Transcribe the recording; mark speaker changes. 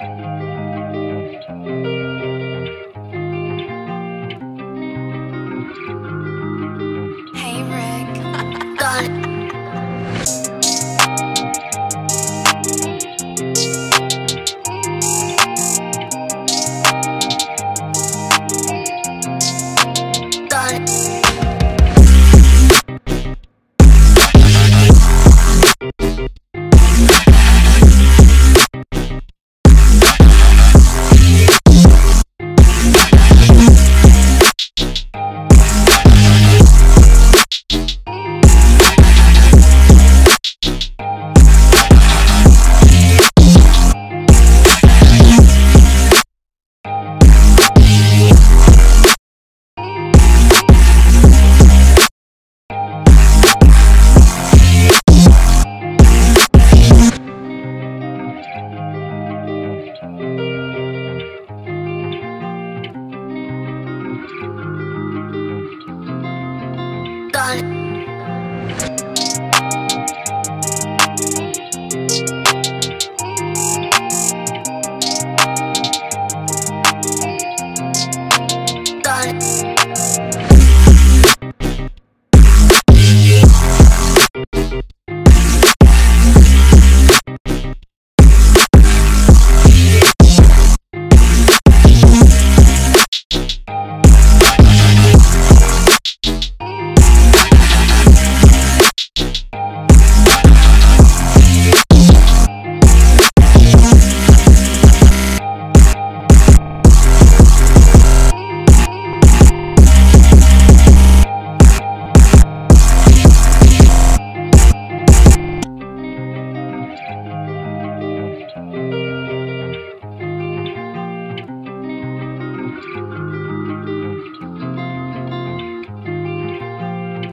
Speaker 1: Hey on.